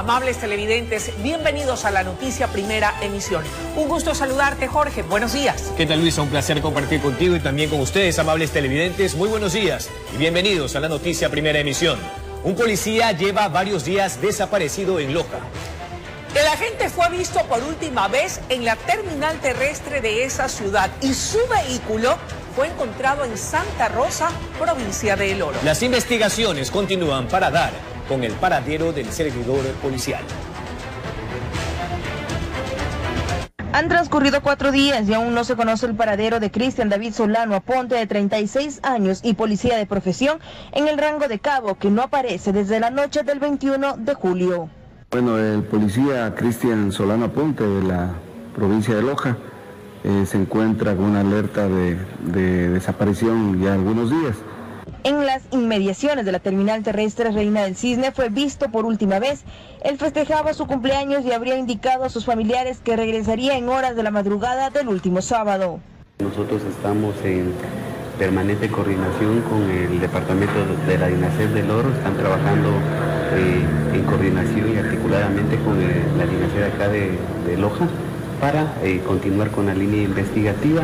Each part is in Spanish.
17 de julio, amables televidentes, bienvenidos a la noticia primera emisión. Un gusto saludarte, Jorge. Buenos días. ¿Qué tal, Luisa? Un placer compartir contigo y también con ustedes, amables televidentes. Muy buenos días y bienvenidos a la noticia primera emisión. Un policía lleva varios días desaparecido en Loja. El agente fue visto por última vez en la terminal terrestre de esa ciudad y su vehículo fue encontrado en Santa Rosa, provincia de El Oro. Las investigaciones continúan para dar con el paradero del servidor policial. Han transcurrido cuatro días y aún no se conoce el paradero de Cristian David Solano Aponte, de 36 años y policía de profesión, en el rango de cabo, que no aparece desde la noche del 21 de julio. Bueno, el policía Cristian Solano Aponte de la provincia de Loja eh, se encuentra con una alerta de, de desaparición ya algunos días. En las inmediaciones de la terminal terrestre Reina del Cisne fue visto por última vez. Él festejaba su cumpleaños y habría indicado a sus familiares que regresaría en horas de la madrugada del último sábado. Nosotros estamos en permanente coordinación con el departamento de la Dinastía del Oro, están trabajando eh, en coordinación y articuladamente con eh, la de acá de Loja para eh, continuar con la línea investigativa.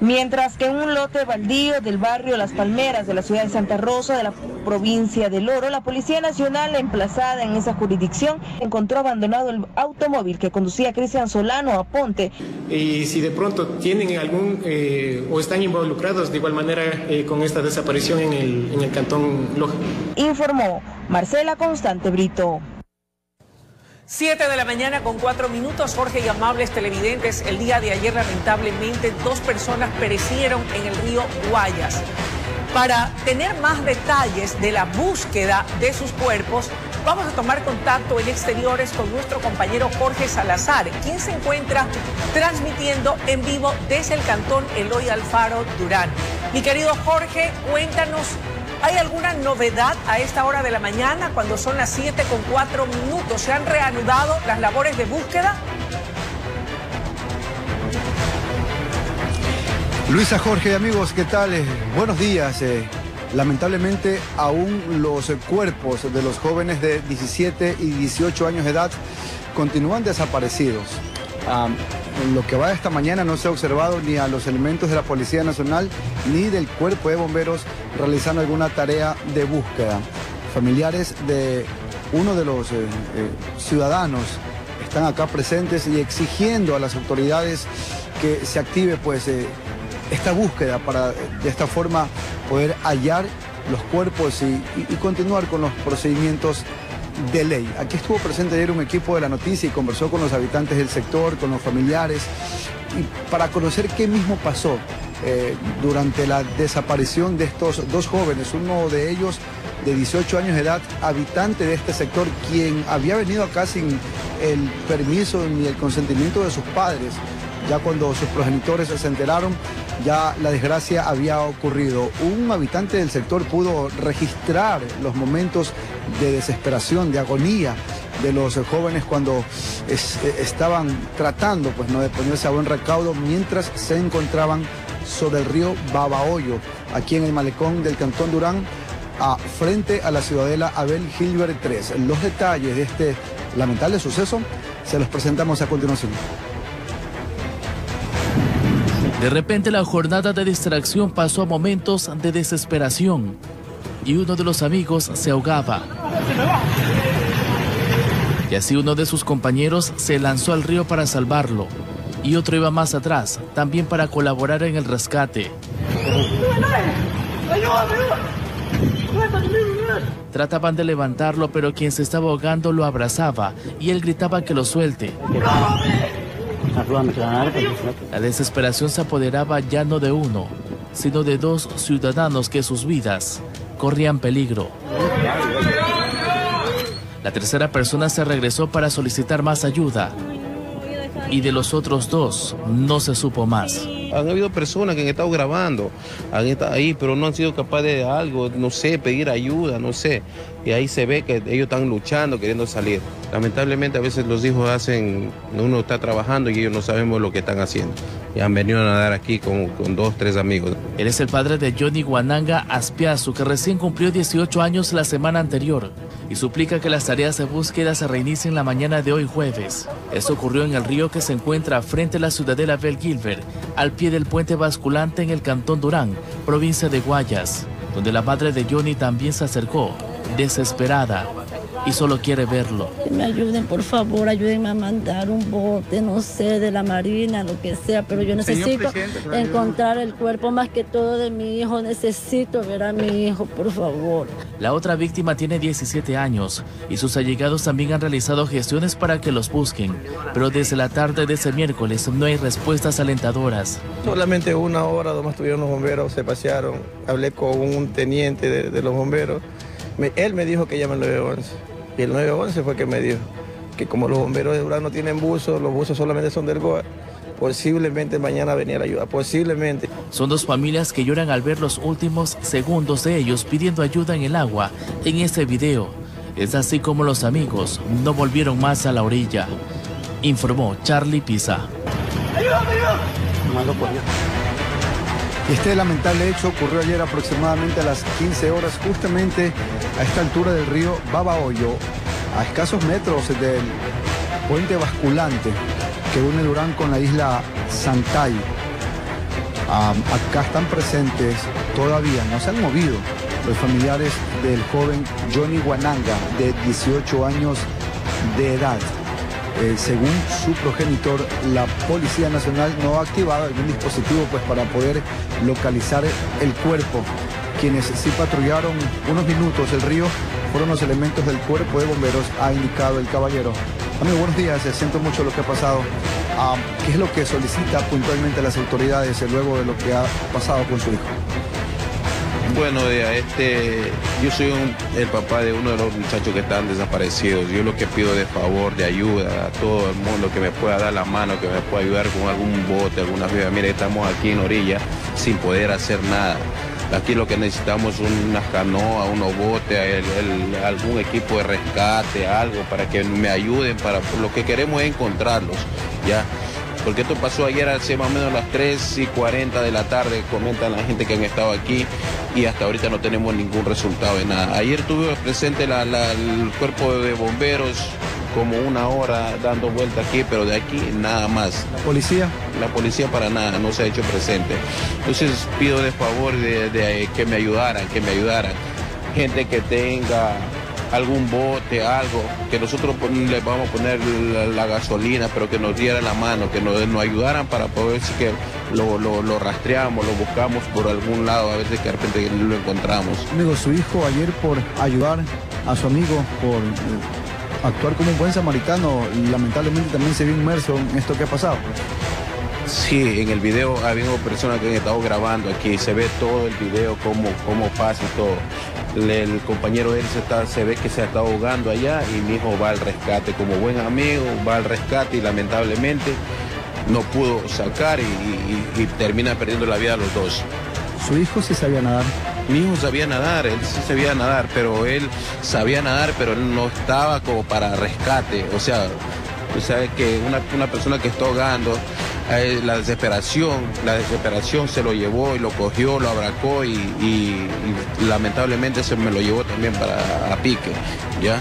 Mientras que en un lote baldío del barrio Las Palmeras de la ciudad de Santa Rosa de la provincia del Oro, la Policía Nacional emplazada en esa jurisdicción encontró abandonado el automóvil que conducía Cristian Solano a Ponte. Y si de pronto tienen algún eh, o están involucrados de igual manera eh, con esta desaparición en el, en el cantón Loja. Informó Marcela Constante Brito. 7 de la mañana con 4 minutos, Jorge y amables televidentes. El día de ayer, lamentablemente, dos personas perecieron en el río Guayas. Para tener más detalles de la búsqueda de sus cuerpos, vamos a tomar contacto en exteriores con nuestro compañero Jorge Salazar, quien se encuentra transmitiendo en vivo desde el cantón Eloy Alfaro Durán. Mi querido Jorge, cuéntanos ¿Hay alguna novedad a esta hora de la mañana, cuando son las 7 con 4 minutos? ¿Se han reanudado las labores de búsqueda? Luisa Jorge, amigos, ¿qué tal? Eh, buenos días. Eh, lamentablemente, aún los cuerpos de los jóvenes de 17 y 18 años de edad continúan desaparecidos. En lo que va esta mañana no se ha observado ni a los elementos de la Policía Nacional ni del Cuerpo de Bomberos realizando alguna tarea de búsqueda. Familiares de uno de los eh, eh, ciudadanos están acá presentes y exigiendo a las autoridades que se active pues eh, esta búsqueda para de esta forma poder hallar los cuerpos y continuar con los procedimientos de ley. Aquí estuvo presente ayer un equipo de la noticia y conversó con los habitantes del sector, con los familiares, para conocer qué mismo pasó eh, durante la desaparición de estos dos jóvenes, uno de ellos de 18 años de edad, habitante de este sector, quien había venido acá sin el permiso ni el consentimiento de sus padres. Ya cuando sus progenitores se enteraron, ya la desgracia había ocurrido. Un habitante del sector pudo registrar los momentos de desesperación, de agonía de los jóvenes cuando estaban tratando pues, ¿no? de ponerse a buen recaudo mientras se encontraban sobre el río Babahoyo, aquí en el malecón del Cantón Durán, frente a la ciudadela Abel Gilbert III. Los detalles de este lamentable suceso se los presentamos a continuación. De repente la jornada de distracción pasó a momentos de desesperación y uno de los amigos se ahogaba. Y así uno de sus compañeros se lanzó al río para salvarlo y otro iba más atrás, también para colaborar en el rescate. Trataban de levantarlo, pero quien se estaba ahogando lo abrazaba y él gritaba que lo suelte. La desesperación se apoderaba ya no de uno, sino de dos ciudadanos que sus vidas corrían peligro. La tercera persona se regresó para solicitar más ayuda, y de los otros dos no se supo más. Han habido personas que han estado grabando, han estado ahí, pero no han sido capaces de algo, no sé, pedir ayuda, no sé. Y ahí se ve que ellos están luchando, queriendo salir. Lamentablemente a veces los hijos hacen, uno está trabajando y ellos no sabemos lo que están haciendo. Y han venido a nadar aquí con, con dos, tres amigos. Él es el padre de Johnny Guananga Aspiazu, que recién cumplió 18 años la semana anterior y suplica que las tareas de búsqueda se reinicien la mañana de hoy jueves. Esto ocurrió en el río que se encuentra frente a la ciudadela Bel Gilbert, al pie del puente basculante en el cantón Durán, provincia de Guayas, donde la madre de Johnny también se acercó, desesperada, y solo quiere verlo. Que me ayuden, por favor, ayúdenme a mandar un bote, no sé, de la marina, lo que sea, pero yo necesito encontrar el cuerpo más que todo de mi hijo, necesito ver a mi hijo, por favor. La otra víctima tiene 17 años y sus allegados también han realizado gestiones para que los busquen, pero desde la tarde de ese miércoles no hay respuestas alentadoras. Solamente una hora nomás tuvieron los bomberos, se pasearon, hablé con un teniente de, de los bomberos, me- él me dijo que llame al 911 y el 911 fue que me dijo que como los bomberos de Durán no tienen buzos, los buzos solamente son del GOA, posiblemente mañana venía la ayuda, posiblemente. Son dos familias que lloran al ver los últimos segundos de ellos pidiendo ayuda en el agua en este video. Es así como los amigos no volvieron más a la orilla, informó Charlie Pisa. Este lamentable hecho ocurrió ayer aproximadamente a las 15 horas, justamente a esta altura del río Babahoyo, a escasos metros del puente basculante que une Durán con la isla Santay. Acá están presentes todavía, no se han movido los familiares del joven Johnny Guananga, de 18 años de edad. Eh, según su progenitor, la Policía Nacional no ha activado algún dispositivo pues, para poder localizar el cuerpo. Quienes sí patrullaron unos minutos el río fueron los elementos del cuerpo de bomberos, ha indicado el caballero. Amigo, buenos días, eh, siento mucho lo que ha pasado. Ah, ¿Qué es lo que solicita puntualmente las autoridades eh, luego de lo que ha pasado con su hijo? Bueno, de este, yo soy el papá de uno de los muchachos que están desaparecidos. Yo lo que pido de favor, de ayuda a todo el mundo que me pueda dar la mano, que me pueda ayudar con algún bote, alguna ayuda. Mire, estamos aquí en orilla sin poder hacer nada. Aquí lo que necesitamos son unas canoas, unos botes, algún equipo de rescate, algo para que me ayuden. Para lo que queremos es encontrarlos, ya. Porque esto pasó ayer hace más o menos las 3 y 40 de la tarde, comentan la gente que han estado aquí y hasta ahorita no tenemos ningún resultado de nada. Ayer tuve presente la- la- el cuerpo de bomberos como una hora dando vuelta aquí, pero de aquí nada más. ¿La policía? La policía para nada, no se ha hecho presente. Entonces pido de favor de, de que me ayudaran, que me ayudaran. Gente que tenga algún bote, algo, que nosotros le vamos a poner la, la gasolina, pero que nos dieran la mano, que nos, nos ayudaran para poder ver si que lo, lo- lo rastreamos, lo buscamos por algún lado, a si que de repente lo encontramos. Amigo, su hijo ayer por ayudar a su amigo, por eh, actuar como un buen samaritano, lamentablemente también se vio inmerso en esto que ha pasado. Sí, en el video había personas que han estado grabando aquí, se ve todo el video, cómo, cómo pasa y todo. El, compañero él se, está, se ve que se está ahogando allá y mi hijo va al rescate como buen amigo, va al rescate y lamentablemente no pudo sacar y, y- y termina perdiendo la vida a los dos. Su hijo sí sabía nadar. Mi hijo sabía nadar, él sí sabía nadar, pero él sabía nadar, pero él no estaba como para rescate. O sea, tú sabes que una, una persona que está ahogando, eh, la desesperación, la desesperación se lo llevó y lo cogió, lo abracó y, y- y lamentablemente se me lo llevó también para a pique, ¿ya?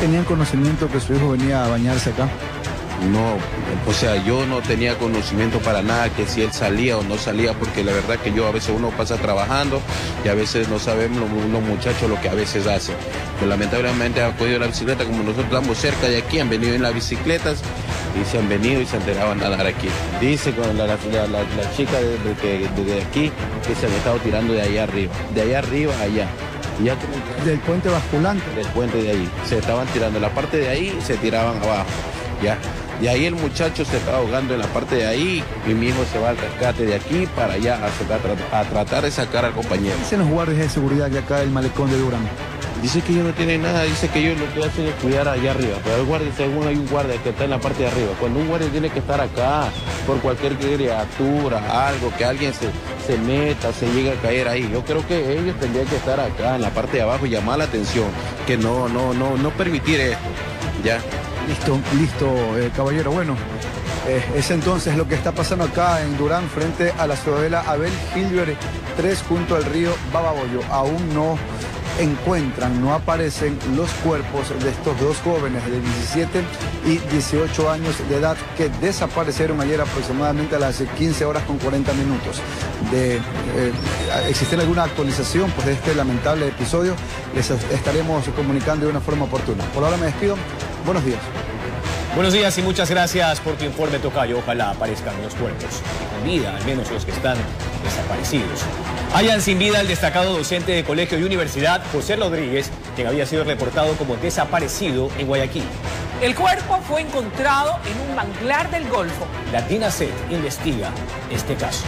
¿Tenían conocimiento que su hijo venía a bañarse acá? No, o sea, yo no tenía conocimiento para nada que si él salía o no salía, porque la verdad que yo a veces uno pasa trabajando y a veces no sabemos los, muchachos lo que a veces hacen. Pero lamentablemente han cogido la bicicleta, como nosotros estamos cerca de aquí, han venido en las bicicletas y se han venido y se enteraban a nadar aquí. Dice con la, la- la- la- la chica de, de que, de aquí que se han estado tirando de allá arriba, de allá arriba a allá. Ya Del puente basculante. del puente de ahí. Se estaban tirando en la parte de ahí, se tiraban abajo. Ya. De ahí el muchacho se estaba ahogando en la parte de ahí y mi hijo se va al rescate de aquí para allá a, tratar de sacar al compañero. Dicen los guardias de seguridad de acá del malecón de Durán. Dice que ellos no tienen nada, dice que ellos lo que hacen es cuidar allá arriba. Pero el guardia, según hay un guardia que está en la parte de arriba. Cuando un guardia tiene que estar acá por cualquier criatura, algo, que alguien se, se meta, se llegue a caer ahí. Yo creo que ellos tendrían que estar acá en la parte de abajo y llamar la atención, que no, no, no, no permitir esto. Ya. Listo, listo, eh, caballero. Bueno, eh, es entonces lo que está pasando acá en Durán frente a la ciudadela Abel Gilbert 3 junto al río Bababoyo. Aún no encuentran, no aparecen los cuerpos de estos dos jóvenes de 17 y 18 años de edad que desaparecieron ayer aproximadamente a las 15 horas con 40 minutos. De, eh, ¿Existe alguna actualización pues, de este lamentable episodio? Les estaremos comunicando de una forma oportuna. Por ahora me despido. Buenos días. Buenos días y muchas gracias por tu informe, Tocayo. Ojalá aparezcan los cuerpos con vida, al menos los que están desaparecidos. Hayan sin vida el destacado docente de colegio y universidad, José Rodríguez, quien había sido reportado como desaparecido en Guayaquil. El cuerpo fue encontrado en un manglar del Golfo. La DINASET investiga este caso.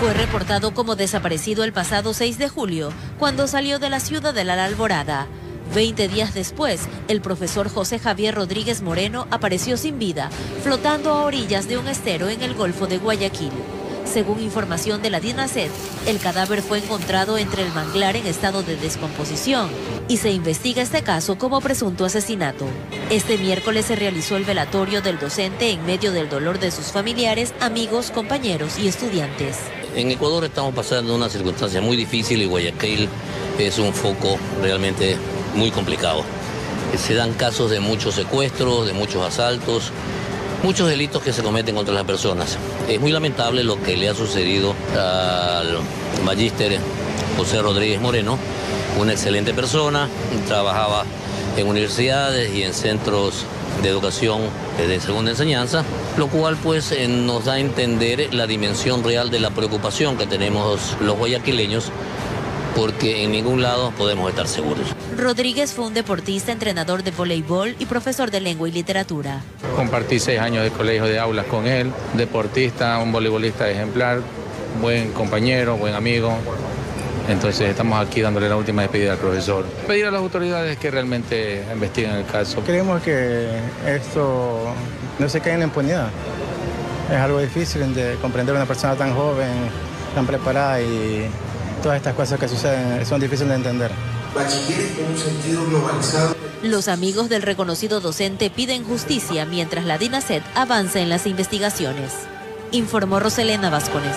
Fue reportado como desaparecido el pasado 6 de julio, cuando salió de la ciudad de la Alborada. Veinte días después, el profesor José Javier Rodríguez Moreno apareció sin vida, flotando a orillas de un estero en el Golfo de Guayaquil. Según información de la DINASET, el cadáver fue encontrado entre el manglar en estado de descomposición y se investiga este caso como presunto asesinato. Este miércoles se realizó el velatorio del docente en medio del dolor de sus familiares, amigos, compañeros y estudiantes. En Ecuador estamos pasando una circunstancia muy difícil y Guayaquil es un foco realmente muy complicado. Se dan casos de muchos secuestros, de muchos asaltos, muchos delitos que se cometen contra las personas. Es muy lamentable lo que le ha sucedido al magíster José Rodríguez Moreno, una excelente persona, trabajaba en universidades y en centros de educación de segunda enseñanza, lo cual pues eh, nos da a entender la dimensión real de la preocupación que tenemos los guayaquileños porque en ningún lado podemos estar seguros. Rodríguez fue un deportista, entrenador de voleibol y profesor de lengua y literatura. Compartí seis años de colegio de aulas con él, deportista, un voleibolista ejemplar, buen compañero, buen amigo. Entonces estamos aquí dándole la última despedida al profesor. Pedir a las autoridades que realmente investiguen el caso. Creemos que esto no se cae en la impunidad. Es algo difícil de comprender a una persona tan joven, tan preparada y todas estas cosas que suceden son difíciles de entender. un sentido globalizado. Los amigos del reconocido docente piden justicia mientras la DINASET avanza en las investigaciones. Informó Roselena Vascones.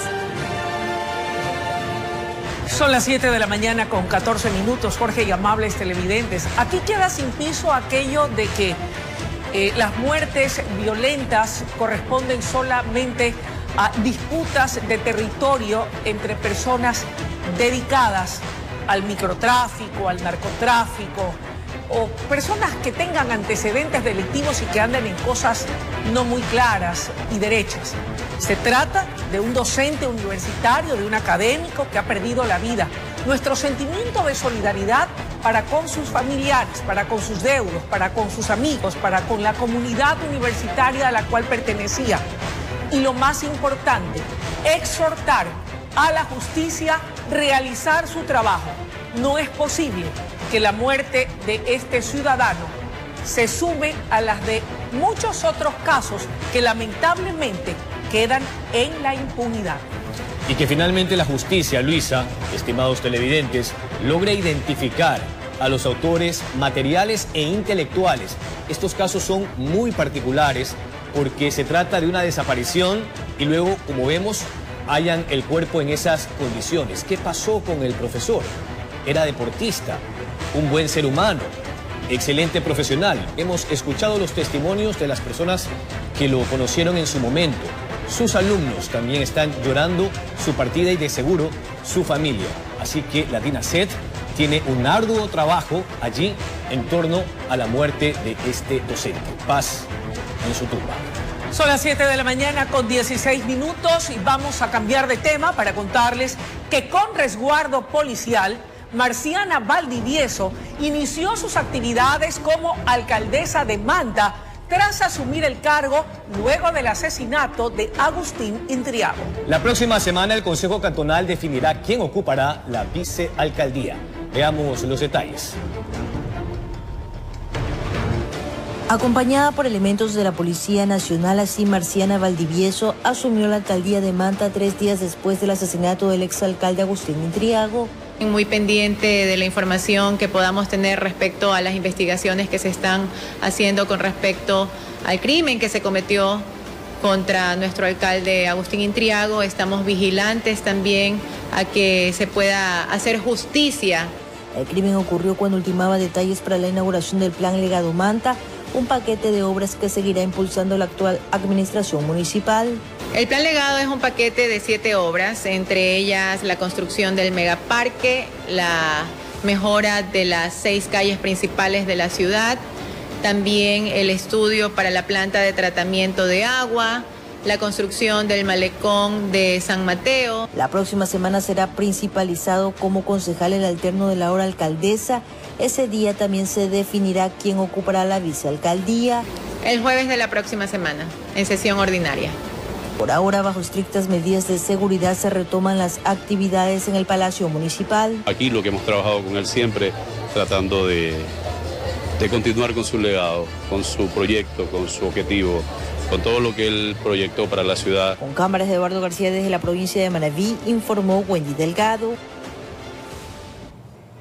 Son las 7 de la mañana con 14 minutos, Jorge y amables televidentes. Aquí queda sin piso aquello de que eh, las muertes violentas corresponden solamente a disputas de territorio entre personas dedicadas al microtráfico, al narcotráfico, o personas que tengan antecedentes delictivos y que anden en cosas no muy claras y derechas. Se trata de un docente universitario, de un académico que ha perdido la vida. Nuestro sentimiento de solidaridad para con sus familiares, para con sus deudos, para con sus amigos, para con la comunidad universitaria a la cual pertenecía. Y lo más importante, exhortar a la justicia realizar su trabajo. No es posible que la muerte de este ciudadano se sume a las de muchos otros casos que lamentablemente quedan en la impunidad. Y que finalmente la justicia, Luisa, estimados televidentes, logre identificar a los autores materiales e intelectuales. Estos casos son muy particulares porque se trata de una desaparición y luego, como vemos, hayan el cuerpo en esas condiciones. ¿Qué pasó con el profesor? Era deportista, un buen ser humano, excelente profesional. Hemos escuchado los testimonios de las personas que lo conocieron en su momento. Sus alumnos también están llorando su partida y de seguro su familia. Así que la DINASET tiene un arduo trabajo allí en torno a la muerte de este docente. Paz en su tumba. Son las 7 de la mañana con 16 minutos y vamos a cambiar de tema para contarles que con resguardo policial, Marciana Valdivieso inició sus actividades como alcaldesa de Manta tras asumir el cargo luego del asesinato de Agustín Intriago. La próxima semana el Consejo Cantonal definirá quién ocupará la vicealcaldía. Veamos los detalles. Acompañada por elementos de la Policía Nacional, así Marciana Valdivieso asumió la alcaldía de Manta tres días después del asesinato del exalcalde Agustín Intriago. Muy pendiente de la información que podamos tener respecto a las investigaciones que se están haciendo con respecto al crimen que se cometió contra nuestro alcalde Agustín Intriago. Estamos vigilantes también a que se pueda hacer justicia. El crimen ocurrió cuando ultimaba detalles para la inauguración del Plan Legado Manta, un paquete de obras que seguirá impulsando la actual administración municipal. El plan legado es un paquete de siete obras, entre ellas la construcción del megaparque, la mejora de las seis calles principales de la ciudad, también el estudio para la planta de tratamiento de agua, la construcción del malecón de San Mateo. La próxima semana será principalizado como concejal el alterno de la hora alcaldesa. Ese día también se definirá quién ocupará la vicealcaldía. El jueves de la próxima semana, en sesión ordinaria. Por ahora, bajo estrictas medidas de seguridad, se retoman las actividades en el Palacio Municipal. Aquí lo que hemos trabajado con él siempre, tratando de, de continuar con su legado, con su proyecto, con su objetivo, con todo lo que él proyectó para la ciudad. Con cámaras de Eduardo García desde la provincia de Manabí, informó Wendy Delgado.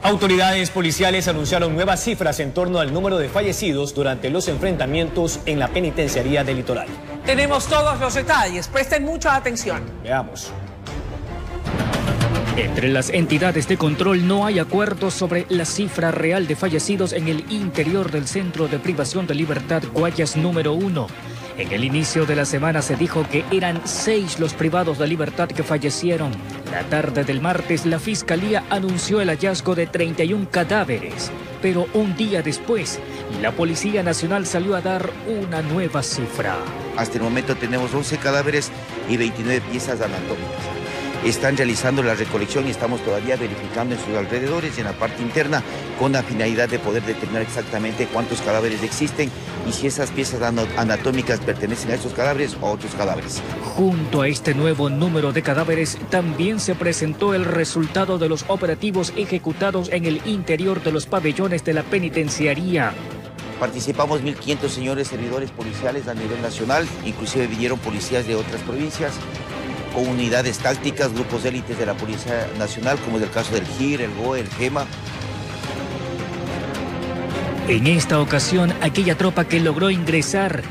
Autoridades policiales anunciaron nuevas cifras en torno al número de fallecidos durante los enfrentamientos en la penitenciaría del litoral. Tenemos todos los detalles, presten mucha atención. Veamos. Entre las entidades de control no hay acuerdo sobre la cifra real de fallecidos en el interior del Centro de Privación de Libertad Guayas número 1. En el inicio de la semana se dijo que eran seis los privados de libertad que fallecieron. La tarde del martes la Fiscalía anunció el hallazgo de 31 cadáveres, pero un día después la Policía Nacional salió a dar una nueva cifra. Hasta el momento tenemos 11 cadáveres y 29 piezas anatómicas están realizando la recolección y estamos todavía verificando en sus alrededores y en la parte interna con la finalidad de poder determinar exactamente cuántos cadáveres existen y si esas piezas anatómicas pertenecen a estos cadáveres o a otros cadáveres. Junto a este nuevo número de cadáveres también se presentó el resultado de los operativos ejecutados en el interior de los pabellones de la penitenciaría. Participamos 1.500 señores servidores policiales a nivel nacional, inclusive vinieron policías de otras provincias con unidades tácticas, grupos élites de la Policía Nacional, como es el caso del GIR, el GOE, el GEMA. En esta ocasión, aquella tropa que logró ingresar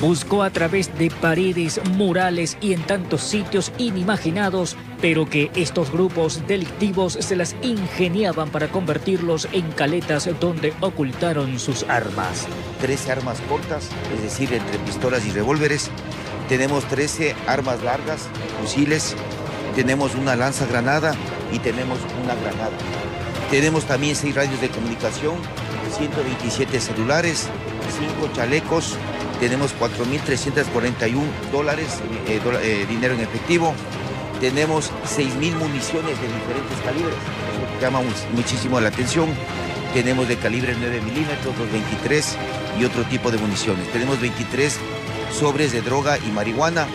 buscó a través de paredes, murales y en tantos sitios inimaginados, pero que estos grupos delictivos se las ingeniaban para convertirlos en caletas donde ocultaron sus armas. 13 armas cortas, es decir, entre pistolas y revólveres, tenemos 13 armas largas, fusiles, tenemos una lanza granada y tenemos una granada. Tenemos también 6 radios de comunicación, 127 celulares, 5 chalecos, tenemos 4.341 dólares, eh, eh, dinero en efectivo, tenemos 6.000 municiones de diferentes calibres, eso llama muchísimo la atención. Tenemos de calibre 9 milímetros, 23 y otro tipo de municiones. Tenemos 23 sobres de droga y marihuana.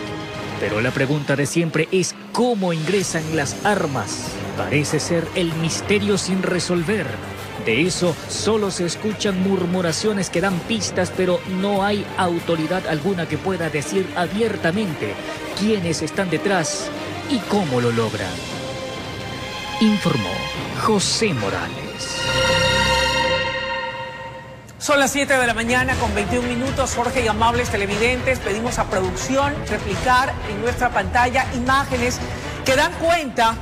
Pero la pregunta de siempre es cómo ingresan las armas. Parece ser el misterio sin resolver. De eso solo se escuchan murmuraciones que dan pistas, pero no hay autoridad alguna que pueda decir abiertamente quiénes están detrás y cómo lo logran. Informó José Morales. Son las 7 de la mañana con 21 minutos. Jorge y amables televidentes, pedimos a producción replicar en nuestra pantalla imágenes que dan cuenta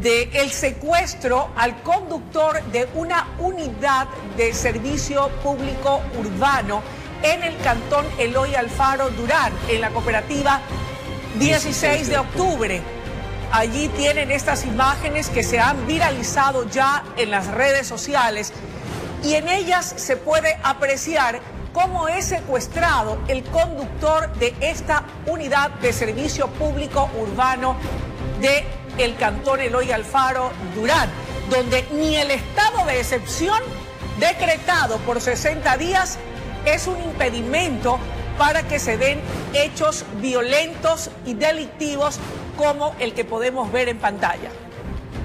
del el secuestro al conductor de una unidad de servicio público urbano en el cantón Eloy Alfaro Durán, en la cooperativa 16 de octubre. Allí tienen estas imágenes que se han viralizado ya en las redes sociales y en ellas se puede apreciar cómo es secuestrado el conductor de esta unidad de servicio público urbano de el cantón Eloy Alfaro Durán, donde ni el estado de excepción decretado por 60 días es un impedimento para que se den hechos violentos y delictivos como el que podemos ver en pantalla.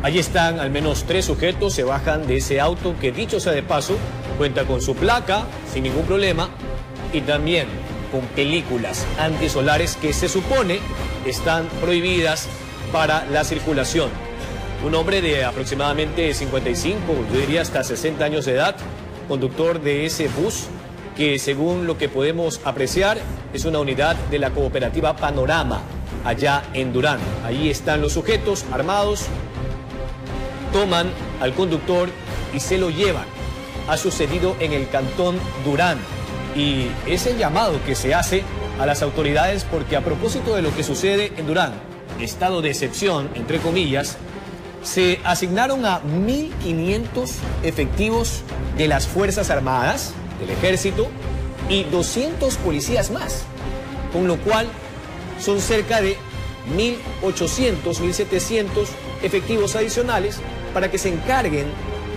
Allí están al menos tres sujetos, se bajan de ese auto que dicho sea de paso, cuenta con su placa sin ningún problema y también con películas antisolares que se supone están prohibidas para la circulación. Un hombre de aproximadamente 55, yo diría hasta 60 años de edad, conductor de ese bus que según lo que podemos apreciar es una unidad de la cooperativa Panorama allá en Durán. Ahí están los sujetos armados, toman al conductor y se lo llevan. Ha sucedido en el cantón Durán y es el llamado que se hace a las autoridades porque a propósito de lo que sucede en Durán, estado de excepción, entre comillas, se asignaron a 1.500 efectivos de las Fuerzas Armadas, del Ejército, y 200 policías más, con lo cual son cerca de 1.800, 1.700 efectivos adicionales para que se encarguen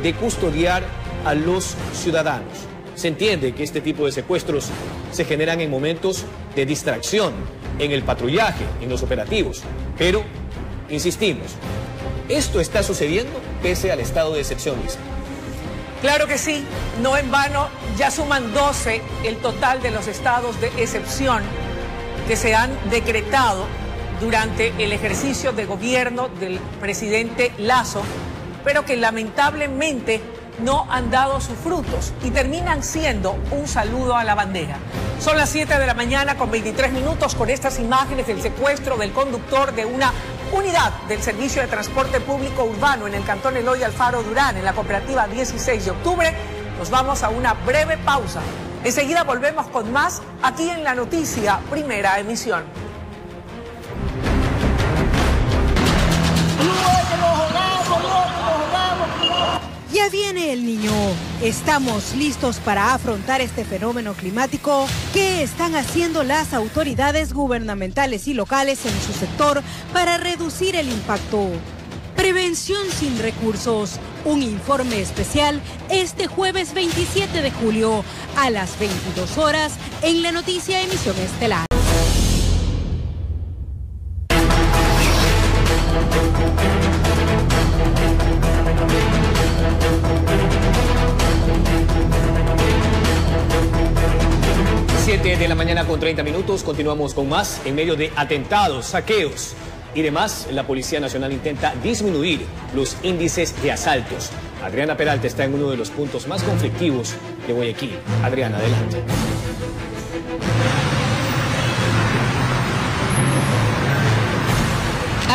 de custodiar a los ciudadanos. Se entiende que este tipo de secuestros se generan en momentos de distracción, en el patrullaje, en los operativos, pero, insistimos, esto está sucediendo pese al estado de excepción, Luis. Claro que sí, no en vano, ya suman 12 el total de los estados de excepción que se han decretado durante el ejercicio de gobierno del presidente Lazo, pero que lamentablemente no han dado sus frutos y terminan siendo un saludo a la bandera. Son las 7 de la mañana con 23 minutos con estas imágenes del secuestro del conductor de una unidad del Servicio de Transporte Público Urbano en el Cantón Eloy Alfaro Durán, en la cooperativa 16 de octubre. Nos vamos a una breve pausa. Enseguida volvemos con más aquí en la noticia, primera emisión. Ya viene el niño. Estamos listos para afrontar este fenómeno climático. ¿Qué están haciendo las autoridades gubernamentales y locales en su sector para reducir el impacto? Prevención sin recursos. Un informe especial este jueves 27 de julio a las 22 horas en la noticia emisión estelar. De la mañana con 30 minutos. Continuamos con más. En medio de atentados, saqueos y demás, la Policía Nacional intenta disminuir los índices de asaltos. Adriana Peralta está en uno de los puntos más conflictivos de Guayaquil. Adriana, adelante.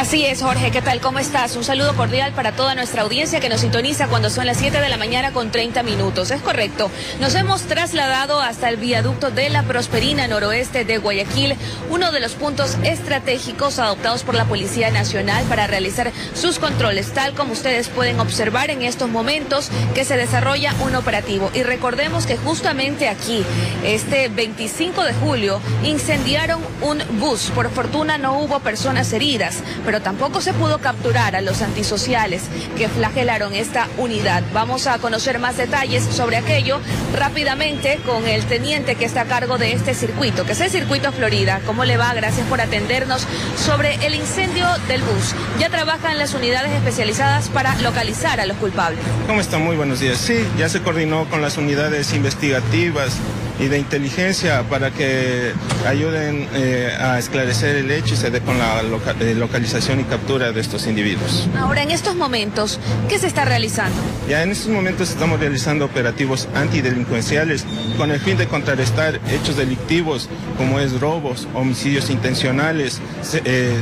Así es, Jorge, ¿qué tal? ¿Cómo estás? Un saludo cordial para toda nuestra audiencia que nos sintoniza cuando son las 7 de la mañana con 30 minutos. Es correcto, nos hemos trasladado hasta el viaducto de la Prosperina noroeste de Guayaquil, uno de los puntos estratégicos adoptados por la Policía Nacional para realizar sus controles, tal como ustedes pueden observar en estos momentos que se desarrolla un operativo. Y recordemos que justamente aquí, este 25 de julio, incendiaron un bus. Por fortuna no hubo personas heridas tampoco se pudo capturar a los antisociales que flagelaron esta unidad. Vamos a conocer más detalles sobre aquello rápidamente con el teniente que está a cargo de este circuito, que es el circuito Florida. ¿Cómo le va? Gracias por atendernos sobre el incendio del bus. Ya trabajan las unidades especializadas para localizar a los culpables. ¿Cómo están? Muy buenos días. Sí, ya se coordinó con las unidades investigativas y de inteligencia para que ayuden eh, a esclarecer el hecho y se dé con la eh, localización y captura de estos individuos. Ahora, en estos momentos, ¿qué se está realizando? Ya en estos momentos estamos realizando operativos antidelincuenciales con el fin de contrarrestar hechos delictivos como es robos, homicidios intencionales, eh,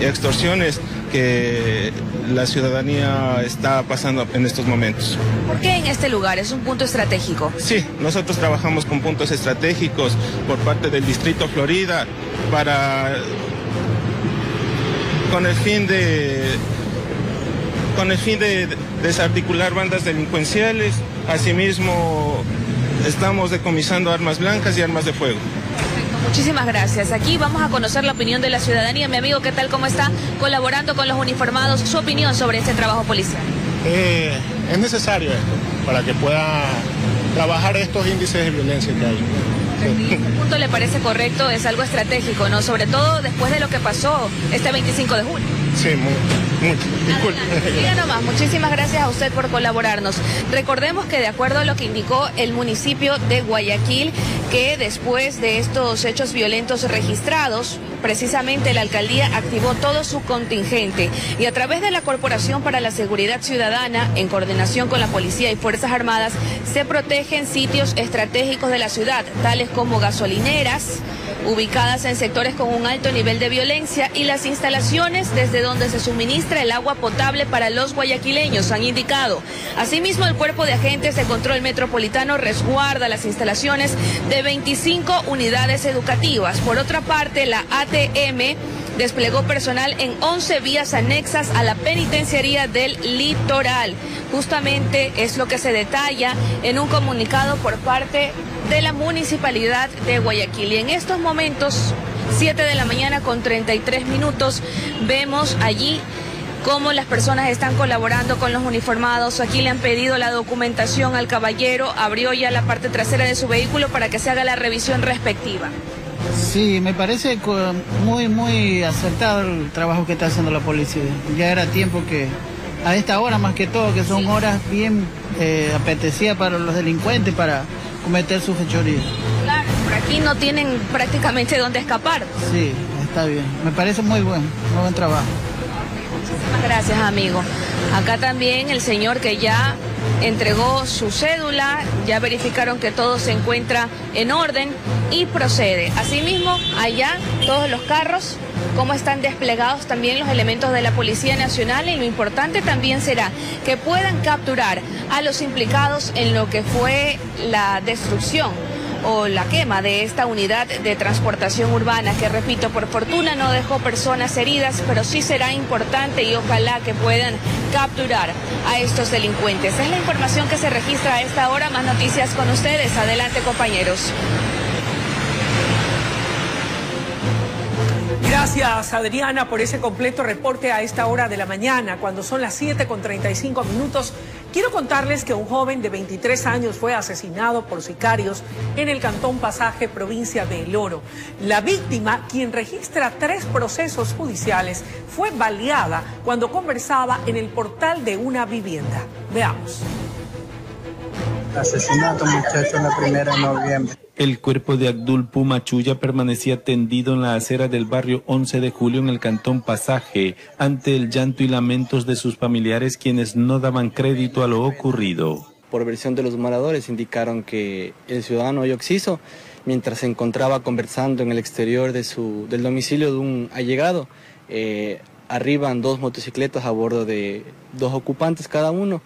extorsiones que la ciudadanía está pasando en estos momentos. ¿Por qué en este lugar? ¿Es un punto estratégico? Sí, nosotros trabajamos con puntos estratégicos por parte del Distrito Florida para con el fin de con el fin de desarticular bandas delincuenciales. Asimismo, estamos decomisando armas blancas y armas de fuego. Muchísimas gracias. Aquí vamos a conocer la opinión de la ciudadanía. Mi amigo, ¿qué tal? ¿Cómo está? Colaborando con los uniformados. Su opinión sobre este trabajo policial. Eh, es necesario esto para que pueda trabajar estos índices de violencia que hay. ¿Qué punto le parece correcto? Es algo estratégico, ¿no? Sobre todo después de lo que pasó este 25 de julio. Sí, muy, nomás, muchísimas gracias a usted por colaborarnos. Recordemos que de acuerdo a lo que indicó el municipio de Guayaquil, que después de estos hechos violentos registrados, precisamente la alcaldía activó todo su contingente y a través de la Corporación para la Seguridad Ciudadana, en coordinación con la Policía y Fuerzas Armadas, se protegen sitios estratégicos de la ciudad, tales como gasolineras, ubicadas en sectores con un alto nivel de violencia y las instalaciones desde donde se suministra el agua potable para los guayaquileños, han indicado. Asimismo, el cuerpo de agentes de control metropolitano resguarda las instalaciones de 25 unidades educativas. Por otra parte, la ATM desplegó personal en 11 vías anexas a la penitenciaría del litoral. Justamente es lo que se detalla en un comunicado por parte de la municipalidad de Guayaquil. Y en estos momentos, 7 de la mañana con 33 minutos, vemos allí cómo las personas están colaborando con los uniformados. Aquí le han pedido la documentación al caballero, abrió ya la parte trasera de su vehículo para que se haga la revisión respectiva. Sí, me parece muy, muy acertado el trabajo que está haciendo la policía. Ya era tiempo que, a esta hora más que todo, que son horas bien eh, apetecidas para los delincuentes para cometer sus fechorías. Claro, por aquí no tienen prácticamente dónde escapar. Sí, está bien. Me parece muy buen, muy buen trabajo. Muchísimas gracias, amigo. Acá también el señor que ya entregó su cédula, ya verificaron que todo se encuentra en orden y procede. Asimismo, allá todos los carros, cómo están desplegados también los elementos de la Policía Nacional y lo importante también será que puedan capturar a los implicados en lo que fue la destrucción o la quema de esta unidad de transportación urbana que, repito, por fortuna no dejó personas heridas, pero sí será importante y ojalá que puedan capturar a estos delincuentes. Es la información que se registra a esta hora. Más noticias con ustedes. Adelante, compañeros. Gracias Adriana por ese completo reporte a esta hora de la mañana, cuando son las 7 con 35 minutos. Quiero contarles que un joven de 23 años fue asesinado por sicarios en el Cantón Pasaje, provincia de El Oro. La víctima, quien registra tres procesos judiciales, fue baleada cuando conversaba en el portal de una vivienda. Veamos. Asesinato, muchacho, en la primera de noviembre. El cuerpo de Abdul Pumachuya permanecía tendido en la acera del barrio 11 de julio en el cantón Pasaje, ante el llanto y lamentos de sus familiares quienes no daban crédito a lo ocurrido. Por versión de los moradores indicaron que el ciudadano Yoxiso, mientras se encontraba conversando en el exterior de su, del domicilio de un allegado, eh, arriban dos motocicletas a bordo de dos ocupantes cada uno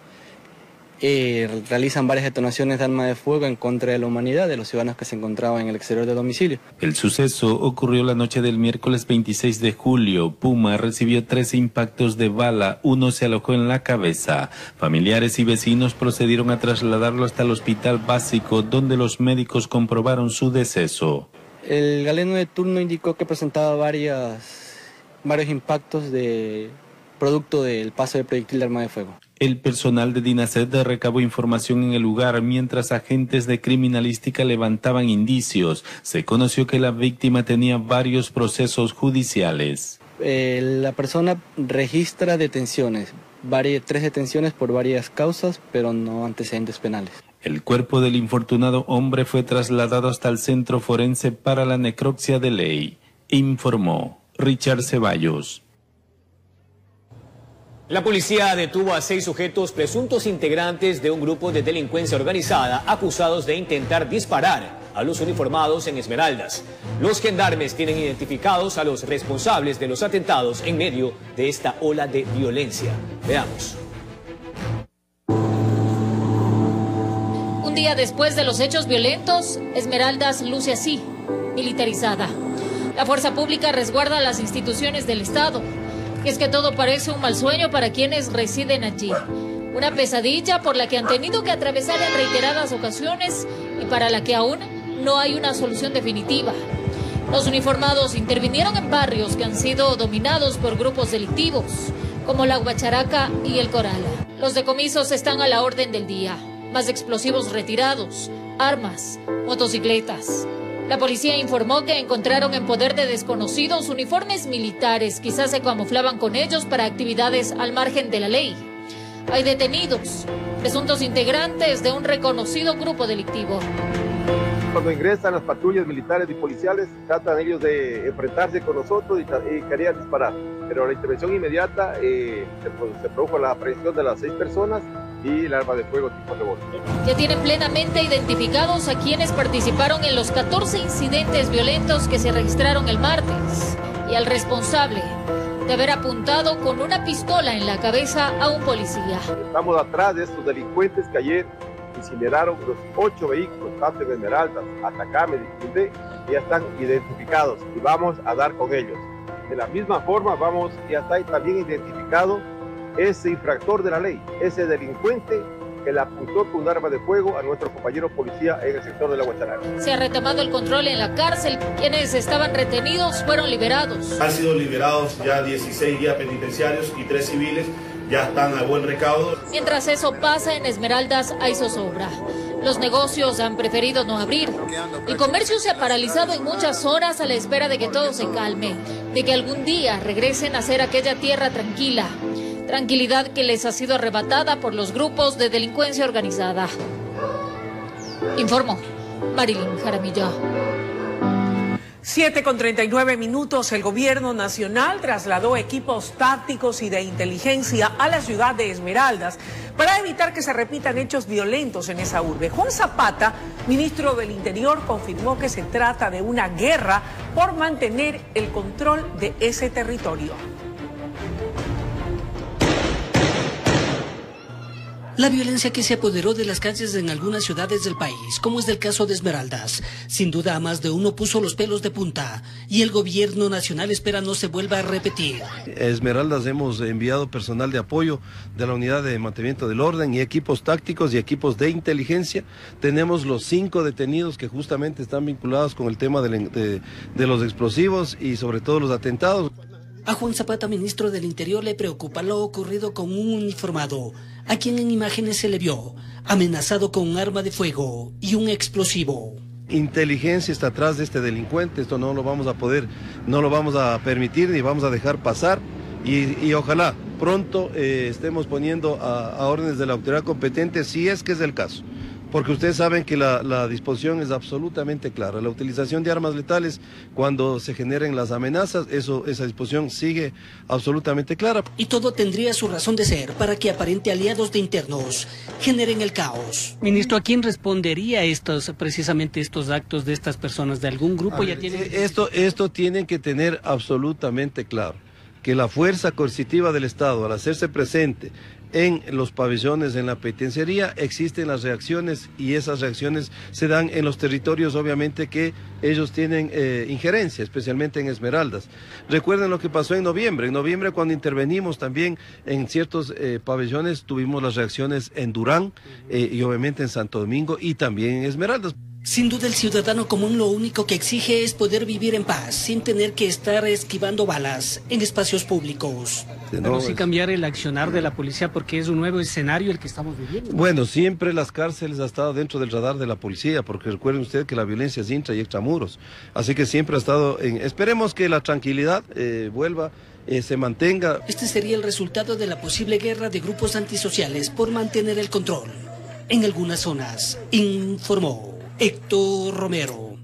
eh, realizan varias detonaciones de arma de fuego en contra de la humanidad de los ciudadanos que se encontraban en el exterior del domicilio. El suceso ocurrió la noche del miércoles 26 de julio. Puma recibió 13 impactos de bala, uno se alojó en la cabeza. Familiares y vecinos procedieron a trasladarlo hasta el hospital básico donde los médicos comprobaron su deceso. El galeno de turno indicó que presentaba varias, varios impactos de producto del paso de proyectil de arma de fuego. El personal de DINASED recabó información en el lugar mientras agentes de criminalística levantaban indicios. Se conoció que la víctima tenía varios procesos judiciales. Eh, la persona registra detenciones, varias, tres detenciones por varias causas, pero no antecedentes penales. El cuerpo del infortunado hombre fue trasladado hasta el centro forense para la necropsia de ley, informó Richard Ceballos. La policía detuvo a seis sujetos presuntos integrantes de un grupo de delincuencia organizada acusados de intentar disparar a los uniformados en Esmeraldas. Los gendarmes tienen identificados a los responsables de los atentados en medio de esta ola de violencia. Veamos. Un día después de los hechos violentos, Esmeraldas luce así, militarizada. La fuerza pública resguarda las instituciones del Estado es que todo parece un mal sueño para quienes residen allí. Una pesadilla por la que han tenido que atravesar en reiteradas ocasiones y para la que aún no hay una solución definitiva. Los uniformados intervinieron en barrios que han sido dominados por grupos delictivos, como la Guacharaca y el Coral. Los decomisos están a la orden del día. más explosivos retirados, armas, motocicletas. La policía informó que encontraron en poder de desconocidos uniformes militares, quizás se camuflaban con ellos para actividades al margen de la ley. Hay detenidos, presuntos integrantes de un reconocido grupo delictivo. Cuando ingresan las patrullas militares y policiales, tratan ellos de enfrentarse con nosotros y, y querían disparar. Pero la intervención inmediata eh, se, se produjo la aprehensión de las seis personas y el arma de fuego tipo revólver. Ya tienen plenamente identificados a quienes participaron en los 14 incidentes violentos que se registraron el martes y al responsable de haber apuntado con una pistola en la cabeza a un policía. Estamos atrás de estos delincuentes que ayer incineraron los ocho vehículos, tanto en Esmeraldas, Atacame, Dicundé, ya están identificados y vamos a dar con ellos. De la misma forma, vamos, ya está también identificado ese infractor de la ley, ese delincuente que le apuntó con un arma de fuego a nuestro compañero policía en el sector de la Guacharara. Se ha retomado el control en la cárcel. Quienes estaban retenidos fueron liberados. Han sido liberados ya 16 guías penitenciarios y 3 civiles. Ya están a buen recaudo. Mientras eso pasa en Esmeraldas hay zozobra. Los negocios han preferido no abrir. El comercio se ha paralizado en muchas horas a la espera de que todo se calme, de que algún día regresen a ser aquella tierra tranquila tranquilidad que les ha sido arrebatada por los grupos de delincuencia organizada. Informó Marilyn Jaramillo. 7 con 39 minutos, el gobierno nacional trasladó equipos tácticos y de inteligencia a la ciudad de Esmeraldas para evitar que se repitan hechos violentos en esa urbe. Juan Zapata, ministro del Interior, confirmó que se trata de una guerra por mantener el control de ese territorio. La violencia que se apoderó de las calles en algunas ciudades del país, como es del caso de Esmeraldas, sin duda a más de uno puso los pelos de punta y el gobierno nacional espera no se vuelva a repetir. Esmeraldas hemos enviado personal de apoyo de la unidad de mantenimiento del orden y equipos tácticos y equipos de inteligencia. Tenemos los cinco detenidos que justamente están vinculados con el tema de, de, de los explosivos y sobre todo los atentados. A Juan Zapata, ministro del Interior, le preocupa lo ocurrido con un uniformado, a quien en imágenes se le vio amenazado con un arma de fuego y un explosivo. Inteligencia está atrás de este delincuente, esto no lo vamos a poder, no lo vamos a permitir ni vamos a dejar pasar. Y, ojalá pronto eh, estemos poniendo a, a órdenes de la autoridad competente si es que es el caso porque ustedes saben que la, la, disposición es absolutamente clara. La utilización de armas letales cuando se generen las amenazas, eso, esa disposición sigue absolutamente clara. Y todo tendría su razón de ser para que aparente aliados de internos generen el caos. Ministro, ¿a quién respondería estos, precisamente estos actos de estas personas? ¿De algún grupo? ya tiene... esto, esto tienen que tener absolutamente claro que la fuerza coercitiva del Estado, al hacerse presente en los pabellones, en la penitenciaría, existen las reacciones y esas reacciones se dan en los territorios, obviamente, que ellos tienen eh, injerencia, especialmente en Esmeraldas. Recuerden lo que pasó en noviembre. En noviembre, cuando intervenimos también en ciertos eh, pabellones, tuvimos las reacciones en Durán eh, y obviamente en Santo Domingo y también en Esmeraldas. Sin duda el ciudadano común lo único que exige es poder vivir en paz, sin tener que estar esquivando balas en espacios públicos. Pero sí cambiar el accionar de la policía porque es un nuevo escenario el que estamos viviendo. Bueno, siempre las cárceles han estado dentro del radar de la policía, porque recuerden ustedes que la violencia es intra y extramuros. Así que siempre ha estado en... Esperemos que la tranquilidad eh, vuelva. Eh, se mantenga. Este sería el resultado de la posible guerra de grupos antisociales por mantener el control. En algunas zonas, informó Héctor Romero.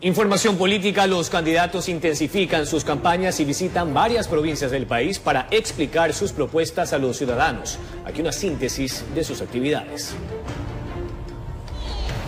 Información política, los candidatos intensifican sus campañas y visitan varias provincias del país para explicar sus propuestas a los ciudadanos. Aquí una síntesis de sus actividades.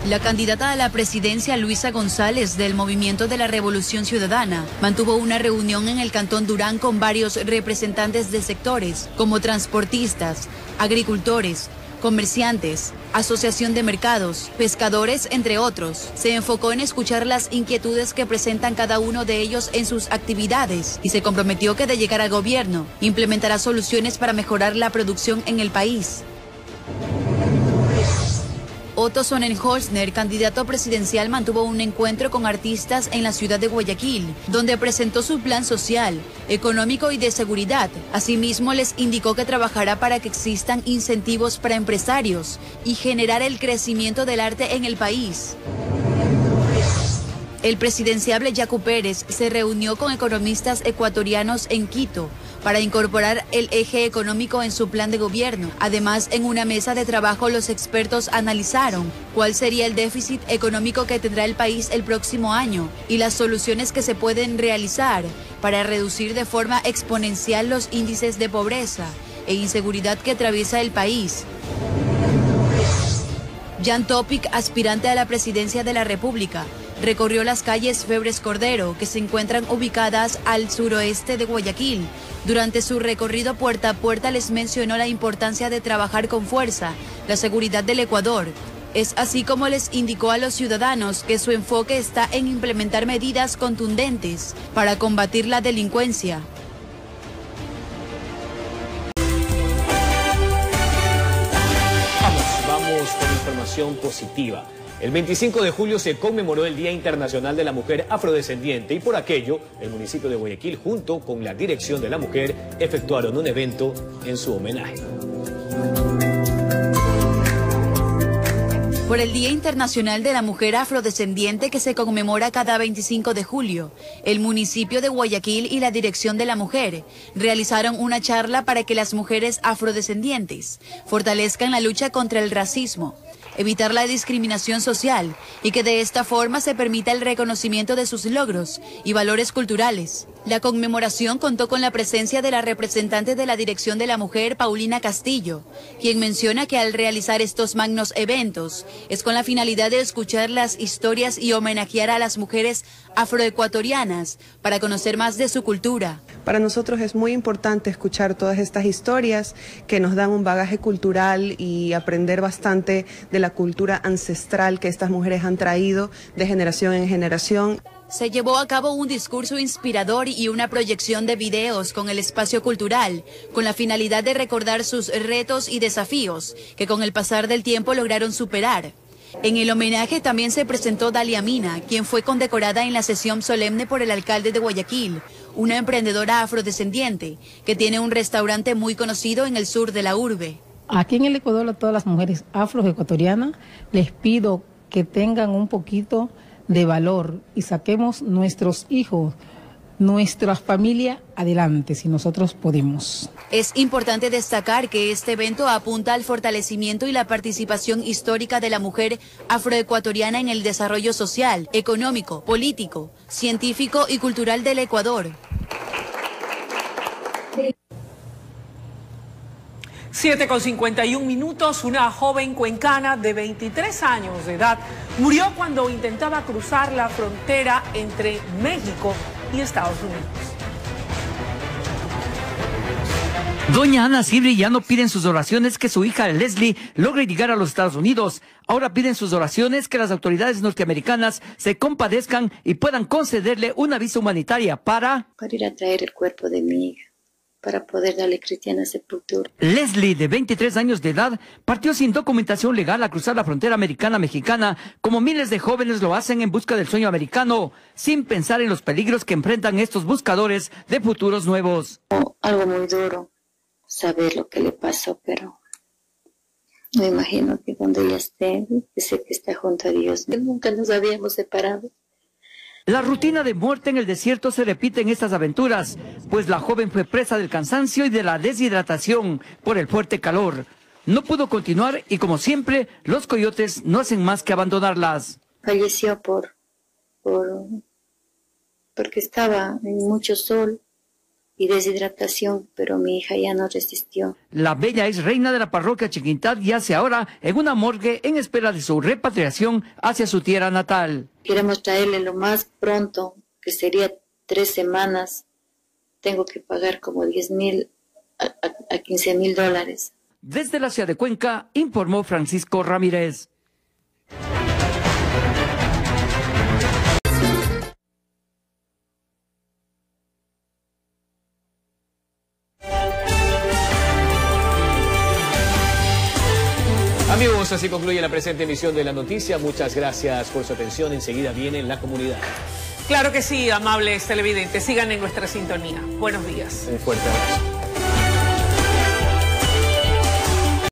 La candidata a la presidencia Luisa González del Movimiento de la Revolución Ciudadana mantuvo una reunión en el Cantón Durán con varios representantes de sectores como transportistas, agricultores, comerciantes, asociación de mercados, pescadores, entre otros. Se enfocó en escuchar las inquietudes que presentan cada uno de ellos en sus actividades y se comprometió que de llegar al gobierno implementará soluciones para mejorar la producción en el país. Otto Sonnenholzner, candidato presidencial, mantuvo un encuentro con artistas en la ciudad de Guayaquil, donde presentó su plan social, económico y de seguridad. Asimismo, les indicó que trabajará para que existan incentivos para empresarios y generar el crecimiento del arte en el país. El presidenciable Yacu Pérez se reunió con economistas ecuatorianos en Quito para incorporar el eje económico en su plan de gobierno. Además, en una mesa de trabajo los expertos analizaron cuál sería el déficit económico que tendrá el país el próximo año y las soluciones que se pueden realizar para reducir de forma exponencial los índices de pobreza e inseguridad que atraviesa el país. Jan Topic, aspirante a la presidencia de la República, recorrió las calles Febres Cordero, que se encuentran ubicadas al suroeste de Guayaquil. Durante su recorrido puerta a puerta les mencionó la importancia de trabajar con fuerza, la seguridad del Ecuador. Es así como les indicó a los ciudadanos que su enfoque está en implementar medidas contundentes para combatir la delincuencia. Vamos, vamos con información positiva. El 25 de julio se conmemoró el Día Internacional de la Mujer Afrodescendiente y por aquello el municipio de Guayaquil junto con la Dirección de la Mujer efectuaron un evento en su homenaje. Por el Día Internacional de la Mujer Afrodescendiente que se conmemora cada 25 de julio, el municipio de Guayaquil y la Dirección de la Mujer realizaron una charla para que las mujeres afrodescendientes fortalezcan la lucha contra el racismo evitar la discriminación social y que de esta forma se permita el reconocimiento de sus logros y valores culturales. La conmemoración contó con la presencia de la representante de la Dirección de la Mujer, Paulina Castillo, quien menciona que al realizar estos magnos eventos es con la finalidad de escuchar las historias y homenajear a las mujeres afroecuatorianas para conocer más de su cultura. Para nosotros es muy importante escuchar todas estas historias que nos dan un bagaje cultural y aprender bastante de la cultura ancestral que estas mujeres han traído de generación en generación. Se llevó a cabo un discurso inspirador y una proyección de videos con el espacio cultural, con la finalidad de recordar sus retos y desafíos que con el pasar del tiempo lograron superar. En el homenaje también se presentó Dalia Mina, quien fue condecorada en la sesión solemne por el alcalde de Guayaquil, una emprendedora afrodescendiente que tiene un restaurante muy conocido en el sur de la urbe. Aquí en el Ecuador a todas las mujeres afroecuatorianas les pido que tengan un poquito de valor y saquemos nuestros hijos, nuestra familia adelante si nosotros podemos. Es importante destacar que este evento apunta al fortalecimiento y la participación histórica de la mujer afroecuatoriana en el desarrollo social, económico, político, científico y cultural del Ecuador. 7 con 51 minutos, una joven cuencana de 23 años de edad murió cuando intentaba cruzar la frontera entre México y Estados Unidos. Doña Ana Sibri ya no piden sus oraciones que su hija Leslie logre llegar a los Estados Unidos. Ahora piden sus oraciones que las autoridades norteamericanas se compadezcan y puedan concederle una visa humanitaria para... Para ir a traer el cuerpo de mi hija para poder darle cristiana sepultura. Leslie, de 23 años de edad, partió sin documentación legal a cruzar la frontera americana-mexicana, como miles de jóvenes lo hacen en busca del sueño americano, sin pensar en los peligros que enfrentan estos buscadores de futuros nuevos. algo muy duro saber lo que le pasó, pero me imagino que donde ella esté, que sé que está junto a Dios, nunca nos habíamos separado. La rutina de muerte en el desierto se repite en estas aventuras, pues la joven fue presa del cansancio y de la deshidratación por el fuerte calor. No pudo continuar y como siempre, los coyotes no hacen más que abandonarlas. Falleció por, por porque estaba en mucho sol y deshidratación, pero mi hija ya no resistió. La bella es reina de la parroquia Chiquintad y hace ahora en una morgue en espera de su repatriación hacia su tierra natal. Queremos traerle lo más pronto, que sería tres semanas. Tengo que pagar como 10 mil a, a 15 mil dólares. Desde la ciudad de Cuenca, informó Francisco Ramírez. Amigos, así concluye la presente emisión de la noticia. Muchas gracias por su atención. Enseguida viene la comunidad. Claro que sí, amables televidentes. Sigan en nuestra sintonía. Buenos días. Un fuerte abrazo.